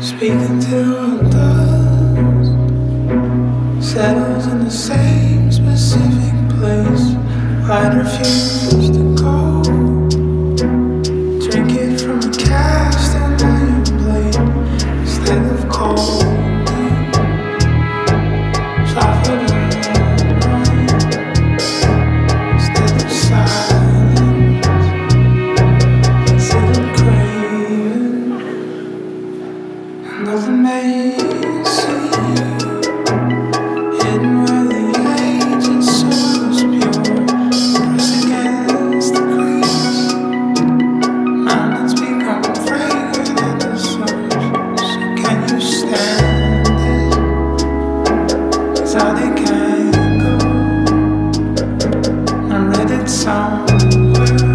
Speaking till all dust settles in the same specific place. I'd refuse it sounds